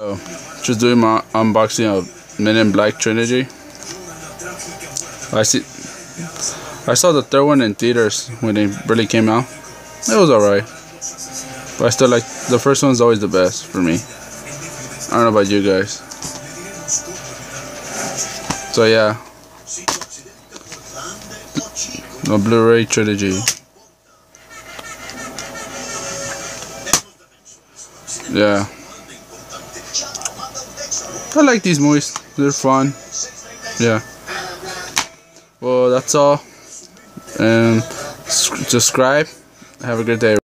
So, just doing my unboxing of Men in Black Trilogy. I see. I saw the third one in theaters when it really came out. It was alright, but I still like the first one's always the best for me. I don't know about you guys. So yeah, the Blu-ray trilogy. Yeah. I like these movies. They're fun. Yeah. Well, that's all. And subscribe. Have a good day.